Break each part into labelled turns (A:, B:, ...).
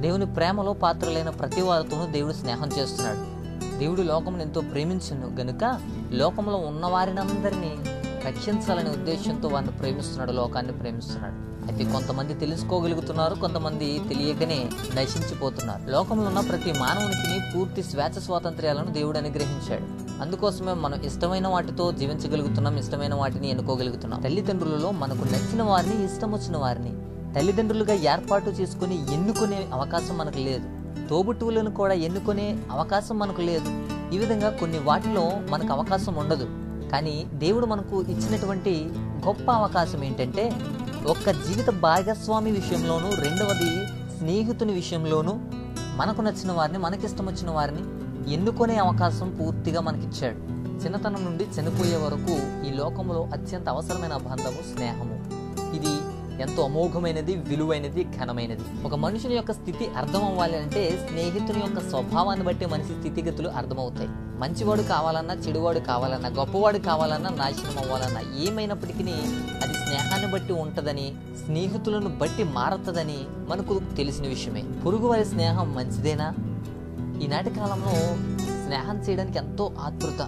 A: దేవుని ప్రేమలో పాత్రలైన ప్రతి వారితోనూ దేవుడు స్నేహం చేస్తున్నాడు. దేవుడు లోకమును ఎంతో ప్రేమించును గనుక లోకంలో ఉన్నవారినందరినీ రక్షించాలనే ఉద్దేశంతో వారిని ప్రేమిస్తున్నాడు లోకాన్ని ప్రేమిస్తున్నాడు. అయితే కొంతమంది తెలుసుకోగలుగుతున్నారు కొంతమంది తెలియకనే నశించిపోతున్నారు. లోకంలో ఉన్న ప్రతి మానవునికి పూర్తి స్వేచ్ఛ స్వాతంత్ర్యాలను దేవుడు అనుగ్రహించాడు. అందుకోసమే మనం ఇష్టమైన వాటితో జీవించగలుగుతున్నాం ఇష్టమైన వాటిని ఎన్నుకోగలుగుతున్నాం. తల్లిదండ్రులలో మనకు నచ్చిన వారిని ఇష్టం వచ్చిన వారిని తల్లిదండ్రులుగా ఏర్పాటు చేసుకుని ఎన్నుకునే అవకాశం మనకు లేదు. తోబుట్టువులను కూడా ఎన్నుకునే అవకాశం మనకు లేదు. ఈ విధంగా కొన్ని వాటిలో మనకు అవకాశం ఉండదు. కానీ దేవుడు మనకు ఇచ్చినటువంటి గొప్ప అవకాశం ఏంటంటే ఒక్క జీవిత భాగస్వామి విషయంలోనూ రెండవది స్నేహితుని విషయంలోనూ మనకు నచ్చిన వారిని మనకిష్టం వచ్చిన వారిని ఎన్నుకునే అవకాశం పూర్తిగా మనకిచ్చాడు. చిన్నతనం నుండి చనిపోయే వరకు ఈ లోకంలో అత్యంత అవసరమైన బంధము స్నేహము. ఇది ఎంతో అమోఘమైనది విలువైనది ఘనమైనది. ఒక మనుషుని యొక్క స్థితి అర్థం అవ్వాలి అంటే స్నేహితుని యొక్క స్వభావాన్ని బట్టి మనిషి స్థితిగతులు అర్థమవుతాయి. మంచివాడు కావాలన్నా చెడువాడు కావాలన్నా గొప్పవాడు కావాలన్నా నాశనం అవ్వాలన్నా ఏమైనప్పటికీ అది స్నేహాన్ని బట్టి ఉంటుందని స్నేహితులను బట్టి మారుతుందని మనకు తెలిసిన విషయమే. పొరుగువారి స్నేహం మంచిదేనా? ఈనాటి కాలంలో స్నేహం చేయడానికి ఎంతో ఆతృత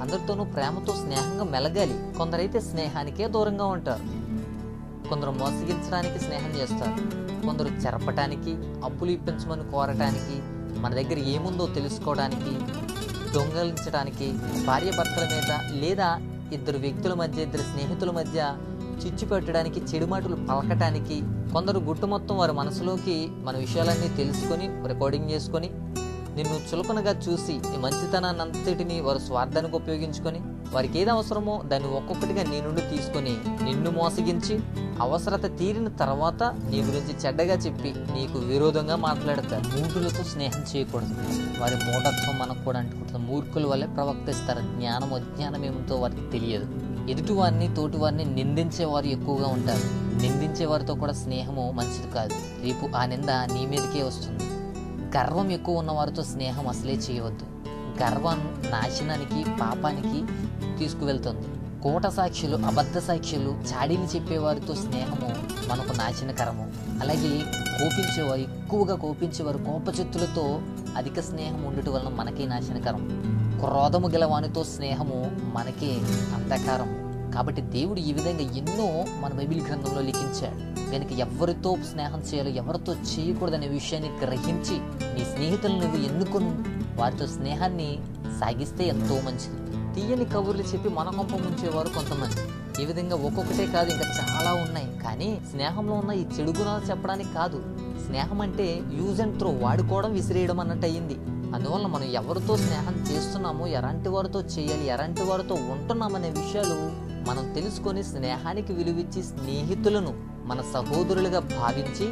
A: అందరితోనూ ప్రేమతో స్నేహంగా మెలగాలి. కొందరైతే స్నేహానికే దూరంగా ఉంటారు. కొందరు మోసగించడానికి స్నేహం చేస్తారు. కొందరు చెరపటానికి అప్పులు ఇప్పించమని కోరటానికి మన దగ్గర ఏముందో తెలుసుకోవడానికి దొంగలించడానికి భార్య భర్తల మీద లేదా ఇద్దరు వ్యక్తుల మధ్య ఇద్దరు స్నేహితుల మధ్య చిచ్చు పెట్టడానికి చెడు మాటలు పలకటానికి కొందరు గుట్టు మొత్తం వారి మనసులోకి మన విషయాలన్నీ తెలుసుకొని రికార్డింగ్ చేసుకొని నిన్ను చులకనగా చూసి నీ మంచితనాన్ని అంతటిని వారు స్వార్థానికి ఉపయోగించుకొని వారికి ఏది అవసరమో దాన్ని ఒక్కొక్కటిగా నీ నుండి తీసుకొని నిన్ను మోసగించి అవసరత తీరిన తర్వాత నీ గురించి చెడ్డగా చెప్పి నీకు విరోధంగా మాట్లాడతారు మూర్ఖులతో స్నేహం చేయకూడదు. వారి మూఢత్వం మనకు కూడా అంటుకుంటుంది. మూర్ఖుల వల్లే ప్రవర్తిస్తారు. జ్ఞానం అజ్ఞానం ఏమిటో వారికి తెలియదు. ఎదుటి వారిని తోటి వారిని నిందించే వారు ఎక్కువగా ఉంటారు. నిందించే వారితో కూడా స్నేహము మంచిది కాదు. రేపు ఆ నింద నీ మీదకే వస్తుంది. గర్వం ఎక్కువ ఉన్నవారితో స్నేహం అసలే చేయవద్దు. గర్వం నాశనానికి పాపానికి తీసుకువెళ్తుంది. కోట సాక్షులు అబద్ధ సాక్షులు చాడీలు చెప్పేవారితో స్నేహము మనకు నాశనకరము. అలాగే కోపించేవారు ఎక్కువగా కోపించేవారు కోపచిత్తులతో అధిక స్నేహం ఉండటం వలన మనకే నాశనకరం. క్రోధము గలవానితో స్నేహము మనకే అంధకారము. కాబట్టి దేవుడు ఈ విధంగా ఎన్నో మన బైబిల్ గ్రంథంలో లిఖించాడు. కనుక ఎవరితో స్నేహం చేయాలో ఎవరితో చేయకూడదనే విషయాన్ని గ్రహించి నీ స్నేహితులను నువ్వు ఎన్నుకొని వారితో స్నేహాన్ని సాగిస్తే ఎంతో మంచిది. తీయని కబుర్లు చెప్పి మన కొంప ముంచేవారు కొంతమంది. ఈ విధంగా ఒక్కొక్కటే కాదు ఇంకా చాలా ఉన్నాయి. కానీ స్నేహంలో ఉన్న ఈ చెడు గుణాలు చెప్పడానికి కాదు స్నేహం అంటే యూజ్ అండ్ త్రో వాడుకోవడం విసిరేయడం అన్నట్టు అయ్యింది అందువల్ల మనం ఎవరితో స్నేహం చేస్తున్నామో ఎలాంటి వారితో చేయాలి ఎలాంటి వారితో ఉంటున్నామనే విషయాలు మనం తెలుసుకొని స్నేహానికి విలువిచ్చి స్నేహితులను మన సహోదరులుగా భావించి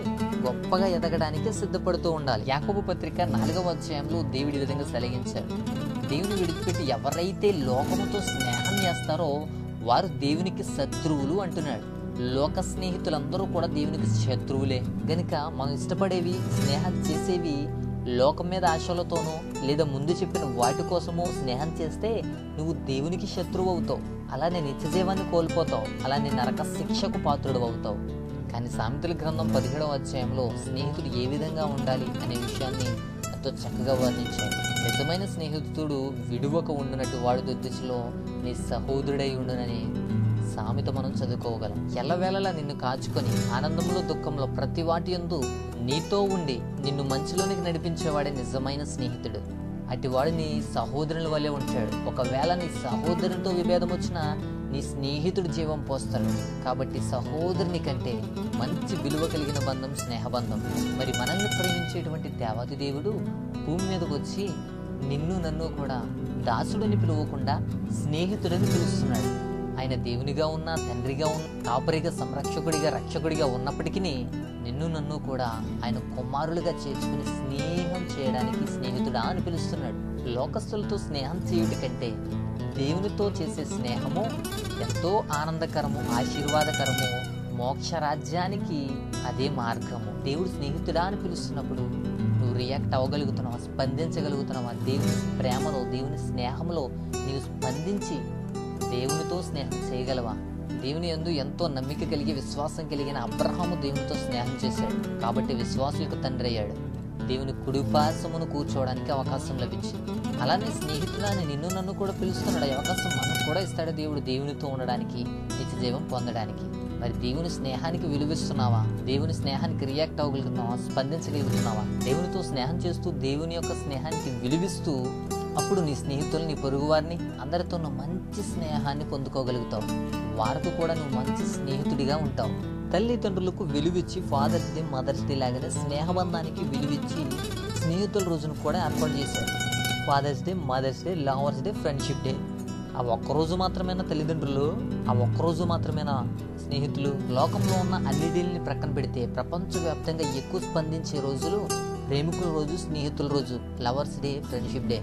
A: గొప్పగా ఎదగడానికి సిద్ధపడుతూ ఉండాలి. యాకోబు పత్రిక నాలుగవ అధ్యాయంలో దేవుడి విధంగా సెలగించారు దేవుని విడిచిపెట్టి ఎవరైతే లోకముతో స్నేహం చేస్తారో వారు దేవునికి శత్రువులు అంటున్నాడు. లోక స్నేహితులందరూ కూడా దేవునికి శత్రువులే. గనుక మనం ఇష్టపడేవి స్నేహం చేసేవి లోకం మీద ఆశలతోనో లేదా ముందు చెప్పిన వాటి కోసమో స్నేహం చేస్తే నువ్వు దేవునికి శత్రువు అవుతావు. అలానే నిత్యజీవాన్ని కోల్పోతావు. అలానే నరక శిక్షకు పాత్రుడు అవుతావు. కానీ సామెతల గ్రంథం పదిహేడవ అధ్యాయంలో స్నేహితుడు ఏ విధంగా ఉండాలి అనే విషయాన్ని ఎంతో చక్కగా వర్ణించాడు. నిజమైన స్నేహితుడు విడువక ఉండునట్టు వాడి దుద్దిలో నీ సహోదరుడై ఉండునని సామెత మనం చదువుకోగలం. ఎల్లవేళలా నిన్ను కాచుకొని ఆనందంలో దుఃఖంలో ప్రతి వాటి యందు నీతో ఉండి నిన్ను మంచిలోనికి నడిపించేవాడే నిజమైన స్నేహితుడు. అటివాడు నీ సహోదరుని వల్లే ఉంటాడు. ఒకవేళ నీ సహోదరునితో విభేదం వచ్చినా నీ స్నేహితుడు జీవం పోస్తాడు. కాబట్టి సహోదరుని కంటే మంచి విలువ కలిగిన బంధం స్నేహబంధం. మరి మనల్ని ప్రేమించేటువంటి దేవాది దేవుడు భూమి మీదకు వచ్చి నిన్ను నన్ను కూడా దాసుడని పిలువకుండా స్నేహితుడని పిలుస్తున్నాడు. ఆయన దేవునిగా ఉన్న తండ్రిగా ఉన్న కాపరిగా సంరక్షకుడిగా రక్షకుడిగా ఉన్నప్పటికీ నిన్ను నన్ను కూడా ఆయన కుమారులుగా చేర్చుకుని స్నేహం చేయడానికి స్నేహితుడా అని పిలుస్తున్నాడు. లోకస్తులతో స్నేహం చేయుట కంటే దేవునితో చేసే స్నేహము ఎంతో ఆనందకరము ఆశీర్వాదకరము మోక్ష రాజ్యానికి అదే మార్గము. దేవుడు స్నేహితుడా అని పిలుస్తున్నప్పుడు నువ్వు రియాక్ట్ అవ్వగలుగుతున్నావా? స్పందించగలుగుతున్నావా? దేవుని ప్రేమలో దేవుని స్నేహంలో నీవు స్పందించి దేవునితో స్నేహం చేయగలవా? దేవుని యందు ఎంతో నమ్మిక కలిగి విశ్వాసం కలిగిన అబ్రహాము దేవునితో స్నేహం చేశాడు. కాబట్టి విశ్వాసులకు తండ్రి అయ్యాడు. దేవుని కుడిపాసమును కూర్చోవడానికి అవకాశం లభించింది. అలానే స్నేహితులని నిన్ను నన్ను కూడా పిలుస్తున్నాడు. ఈ అవకాశం మనకు కూడా ఇస్తాడు దేవుడు దేవునితో ఉండడానికి నిత్య జీవం పొందడానికి. మరి దేవుని స్నేహానికి విలువిస్తున్నావా? దేవుని స్నేహానికి రియాక్ట్ అవ్వగలుగుతున్నావా? స్పందించగలుగుతున్నావా? దేవునితో స్నేహం చేస్తూ దేవుని యొక్క స్నేహానికి విలువిస్తూ అప్పుడు నీ స్నేహితులు నీ పొరుగువారిని అందరితో నువ్వు మంచి స్నేహాన్ని పొందుకోగలుగుతావు. వారికి కూడా నువ్వు మంచి స్నేహితుడిగా ఉంటావు. తల్లిదండ్రులకు విలువిచ్చి ఫాదర్స్ డే మదర్స్ డే లాగానే స్నేహబంధానికి విలువిచ్చి స్నేహితుల రోజును కూడా ఏర్పాటు చేశారు father's day mother's day lover's day friendship day ఆ ఒక్కరోజు మాత్రమేనా తల్లిదండ్రులు? ఆ ఒక్కరోజు మాత్రమేనా స్నేహితులు? లోకంలో ఉన్న అన్ని డీల్ని ప్రక్కన పెడితే ప్రపంచవ్యాప్తంగా ఎక్కువ స్పందించే రోజులు ప్రేమికుల రోజు స్నేహితుల రోజు. లవర్స్ డే ఫ్రెండ్షిప్ డే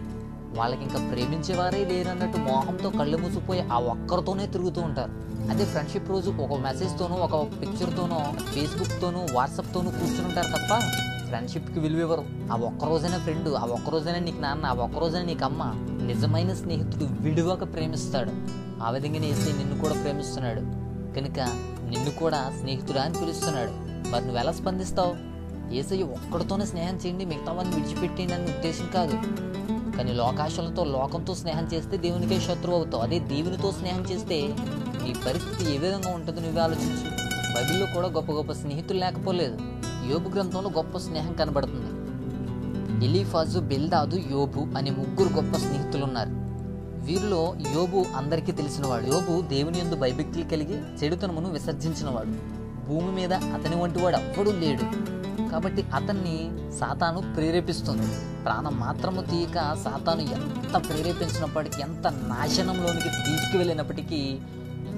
A: వాళ్ళకి ఇంకా ప్రేమించేవారే లేరన్నట్టు మోహంతో కళ్ళు మూసిపోయి ఆ ఒక్కరితోనే తిరుగుతూ ఉంటారు. అదే ఫ్రెండ్షిప్ రోజు ఒక మెసేజ్తోనూ ఒక పిక్చర్తోనూ ఫేస్బుక్తోనూ వాట్సాప్తోనూ కూర్చుని ఉంటారు తప్ప ఫ్రెండ్షిప్కి విలువ ఇవ్వరు. ఆ ఒక్క రోజైనా ఫ్రెండ్ ఆ ఒక్క రోజైనా నీకు నాన్న ఆ ఒక్క రోజైనా నీకు అమ్మ నిజమైన స్నేహితుడు విడువక ప్రేమిస్తాడు. ఆ విధంగానే వేసి నిన్ను కూడా ప్రేమిస్తున్నాడు. కనుక నిన్ను కూడా స్నేహితుడా అని పిలుస్తున్నాడు. మరి నువ్వు ఎలా స్పందిస్తావు? ఏసయ్య ఒక్కడితోనే స్నేహం చేయండి మిగతా వాళ్ళని విడిచిపెట్టేయండి నన్ను ఉద్దేశం కాదు. కానీ లోకాశలతో లోకంతో స్నేహం చేస్తే దేవునికే శత్రువు అవుతావు. అదే దేవునితో స్నేహం చేస్తే నీ పరిస్థితి ఏ విధంగా ఉంటుందో నువ్వే ఆలోచించు. బైబిల్లో కూడా గొప్ప గొప్ప స్నేహితులు లేకపోలేదు. యోబు గ్రంథంలో గొప్ప స్నేహం కనబడుతుంది. ఎలీఫాజు బిల్దాదు యోబు అనే ముగ్గురు గొప్ప స్నేహితులు ఉన్నారు వీరిలో యోబు అందరికీ తెలిసినవాడు. యోబు దేవుని యందు భయభక్తులు కలిగి చెడుతనమును విసర్జించినవాడు. భూమి మీద అతని వంటి వాడు ఎవ్వడూ లేడు. కాబట్టి అతన్ని సాతాను ప్రేరేపిస్తుంది. ప్రాణం మాత్రము తీయక సాతాను ఎంత ప్రేరేపించినప్పటికీ ఎంత నాశనంలోనికి తీసుకువెళ్ళినప్పటికీ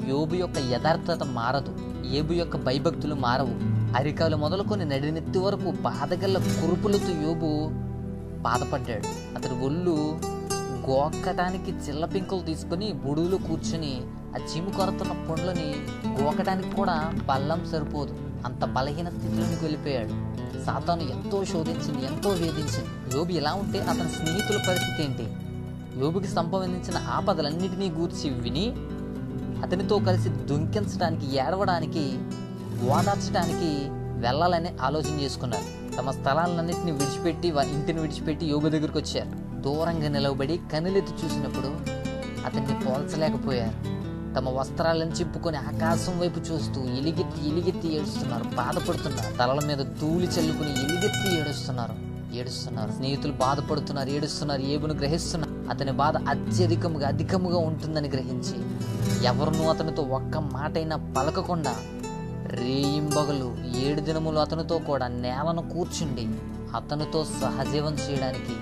A: యోబు యొక్క యథార్థత మారదు. ఏబు యొక్క భయభక్తులు మారవు. అరికాలు మొదలుకొని నడినెత్తి వరకు బాధగల్ల కురుపులతో యోబు బాధపడ్డాడు. అతడి ఒళ్ళు గోకటానికి చిల్లపింకలు తీసుకొని బుడులు కూర్చుని ఆ చిమ్ము కొరతున్న పండ్లని గోకటానికి కూడా బల్లం సరిపోదు. అంత బలహీన స్థితిలోనికి వెళ్ళిపోయాడు. సాతాను ఎంతో శోధించింది ఎంతో వేధించింది. యోబు ఎలా ఉంటే అతని స్నేహితుల పరిస్థితి ఏంటి? యోబుకి సంభవించిన ఆపదలన్నింటినీ గూర్చి విని అతనితో కలిసి దుంకించడానికి ఏడవడానికి ఓదార్చడానికి వెళ్ళాలని ఆలోచన చేసుకున్నారు. తమ స్థలాలన్నింటిని విడిచిపెట్టి వారి ఇంటిని విడిచిపెట్టి యోగు దగ్గరికి వచ్చారు. దూరంగా నిలవబడి కనులెత్తి చూసినప్పుడు అతన్ని పోల్చలేకపోయారు. తమ వస్త్రాలను చింపుకొని ఆకాశం వైపు చూస్తూ ఎలిగెత్తి ఎలిగెత్తి ఏడుస్తున్నారు. బాధపడుతున్నారు. తలల మీద ధూళి చల్లుకుని ఎలిగెత్తి ఏడుస్తున్నారు. ఏడుస్తున్నారు. స్నేహితులు బాధపడుతున్నారు. ఏడుస్తున్నారు. ఏబును గ్రహిస్తున్నారు. అతని బాధ అత్యధికముగా అధికముగా ఉంటుందని గ్రహించి ఎవరినూ అతనితో ఒక్క మాటైనా పలకకుండా రేయింబగలు ఏడు దినములు అతనితో కూడా నేలను కూర్చుండి అతనితో సహజీవం చేయడానికి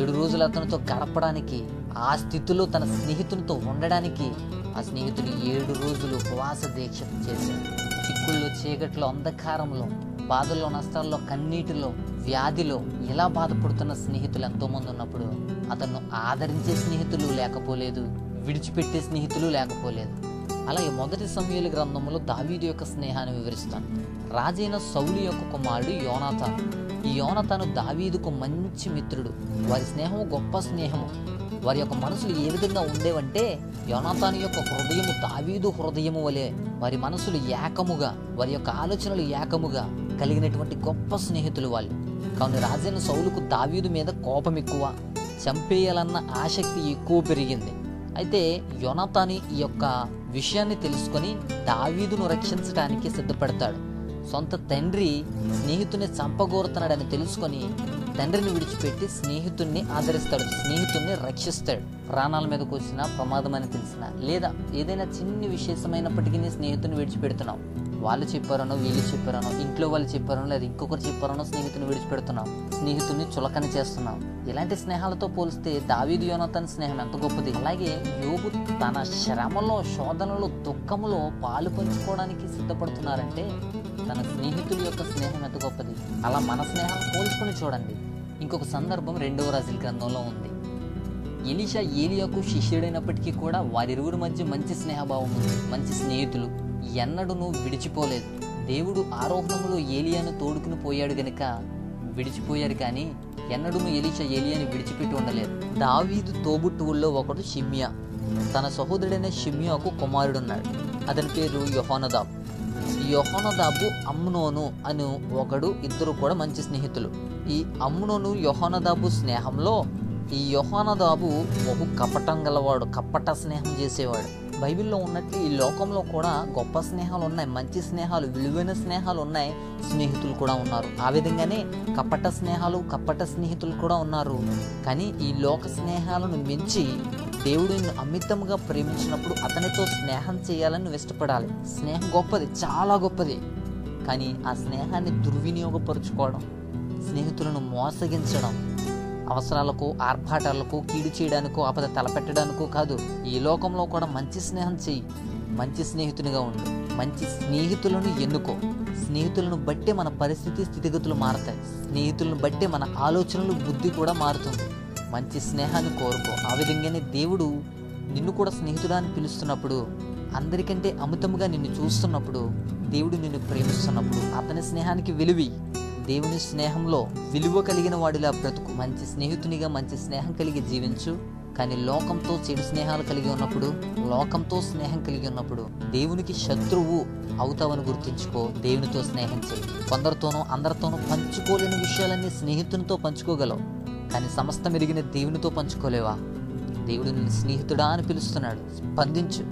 A: ఏడు రోజులు అతనితో గడపడానికి ఆ స్థితిలో తన స్నేహితునితో ఉండడానికి ఆ స్నేహితుడు ఏడు రోజులు ఉపవాస దీక్ష చేశాడు. చిక్కుల్లో చీకట్లో అంధకారంలో బాధల్లో నష్టాల్లో కన్నీటిలో వ్యాధిలో ఇలా బాధపడుతున్న స్నేహితులు ఎంతోమంది ఉన్నప్పుడు అతను ఆదరించే స్నేహితులు లేకపోలేదు విడిచిపెట్టే స్నేహితులు లేకపోలేదు. అలాగే మొదటి సమయాల గ్రంథంలో దావీదు యొక్క స్నేహాన్ని వివరిస్తాను. రాజైన సౌలు యొక్క కుమారుడు యోనాతాను. ఈ యోనతను దావీదుకు మంచి మిత్రుడు. వారి స్నేహం గొప్ప స్నేహము. వారి యొక్క మనసులు ఏ విధంగా ఉండేవంటే యోనాతాను యొక్క హృదయము దావీదు హృదయము వలె వారి మనసులు ఏకముగా వారి యొక్క ఆలోచనలు ఏకముగా కలిగినటువంటి గొప్ప స్నేహితులు వాళ్ళు. కావున రాజైన సౌలుకు దావీదు మీద కోపం ఎక్కువ చంపేయాలన్న ఆసక్తి ఎక్కువ పెరిగింది. అయితే యోనాతాని ఈ యొక్క విషయాన్ని తెలుసుకొని దావీదును రక్షించడానికి సిద్ధపడతాడు. సొంత తండ్రి స్నేహితుని చంపగోరుతున్నాడని తెలుసుకొని తండ్రిని విడిచిపెట్టి స్నేహితుణ్ణి ఆదరిస్తాడు స్నేహితుణ్ణి రక్షిస్తాడు. ప్రాణాల మీద వచ్చిన ప్రమాదం అని తెలిసిన లేదా ఏదైనా చిన్ని విశేషమైనప్పటికీ నీ స్నేహితుని విడిచిపెడుతున్నావు. వాళ్ళు చెప్పారనో వీళ్ళు చెప్పారనో ఇంట్లో వాళ్ళు చెప్పారనో లేదా ఇంకొకరు చెప్పారనో స్నేహితుని విడిచిపెడుతున్నావు. స్నేహితుని చులకన చేస్తున్నావు. ఇలాంటి స్నేహాలతో పోలిస్తే దావీదు యోనతన్ స్నేహం ఎంత గొప్పది? అలాగే యోగు తన శ్రమలో శోధనలో దుఃఖములో పాలు పంచుకోవడానికి సిద్ధపడుతున్నారంటే తన స్నేహితుల యొక్క స్నేహం ఎంత గొప్పది? అలా మన స్నేహం పోల్చుకుని చూడండి. ఇంకొక సందర్భం రెండవ రాజుల గ్రంథంలో ఉంది. ఎలీషా ఏలియాకు శిష్యుడైనప్పటికీ కూడా వారిరువురి మధ్య మంచి స్నేహభావం ఉంది. మంచి స్నేహితులు ఎన్నడూను విడిచిపోలేదు. దేవుడు ఆరోహణములో ఏలియాను తోడుకుని పోయాడు గనుక విడిచిపోయారు కానీ ఎన్నడూను ఎలీషా ఏలియాని విడిచిపెట్టి ఉండలేదు. దావీదు తోబుట్టువుల్లో ఒకడు షిమ్యా. తన సహోదరుడైన షిమ్యాకు కుమారుడున్నాడు. అతని పేరు యొహోనదాబ్. యొహోనదాబు అమ్నోను అని ఒకడు ఇద్దరు కూడా మంచి స్నేహితులు. ఈ అమ్నోను యొహోనదాబు స్నేహంలో ఈ యొహోనదాబు బహు కపటం గలవాడు కపట స్నేహం చేసేవాడు. బైబిల్లో ఉన్నట్లు ఈ లోకంలో కూడా గొప్ప స్నేహాలు ఉన్నాయి మంచి స్నేహాలు విలువైన స్నేహాలు ఉన్నాయి స్నేహితులు కూడా ఉన్నారు. ఆ విధంగానే కపట స్నేహాలు కపట స్నేహితులు కూడా ఉన్నారు. కానీ ఈ లోక స్నేహాలను మించి దేవుడు నిన్ను అమితంగా ప్రేమించినప్పుడు అతనితో స్నేహం చేయాలని నువ్వు ఇష్టపడాలి. స్నేహం గొప్పది చాలా గొప్పది. కానీ ఆ స్నేహాన్ని దుర్వినియోగపరుచుకోవడం స్నేహితులను మోసగించడం అవసరాలకు ఆర్భాటాలకు కీడు చేయడానికో ఆపద తలపెట్టడానికో కాదు. ఈ లోకంలో కూడా మంచి స్నేహం చెయ్యి. మంచి స్నేహితునిగా ఉండు. మంచి స్నేహితులను ఎన్నుకో. స్నేహితులను బట్టే మన పరిస్థితి స్థితిగతులు మారతాయి. స్నేహితులను బట్టే మన ఆలోచనలు బుద్ధి కూడా మారుతుంది. మంచి స్నేహాన్ని కోరుకో. ఆ విధంగానే దేవుడు నిన్ను కూడా స్నేహితుడాన్ని పిలుస్తున్నప్పుడు అందరికంటే అమితముగా నిన్ను చూస్తున్నప్పుడు దేవుడు నిన్ను ప్రేమిస్తున్నప్పుడు అతని స్నేహానికి విలువి. దేవుని స్నేహంలో విలువ కలిగిన వాడిలా బ్రతుకు. మంచి స్నేహితునిగా మంచి స్నేహం కలిగి జీవించు. కానీ లోకంతో చెడు స్నేహాలు కలిగి ఉన్నప్పుడు లోకంతో స్నేహం కలిగి ఉన్నప్పుడు దేవునికి శత్రువు అవుతావని గుర్తించుకో. దేవునితో స్నేహం చేయి కొందరితోనూ అందరితోనూ పంచుకోలేని విషయాలన్నీ స్నేహితునితో పంచుకోగలవు. కానీ సమస్తం ఎరిగిన దేవునితో పంచుకోలేవా? దేవుడు నిన్ను స్నేహితుడా అని పిలుస్తున్నాడు. స్పందించు.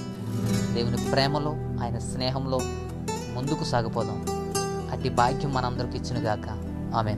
A: దేవుని ప్రేమలో ఆయన స్నేహంలో ముందుకు సాగిపోదాం. అట్టి భాగ్యం మనందరికి ఇచ్చినగాక. ఆమె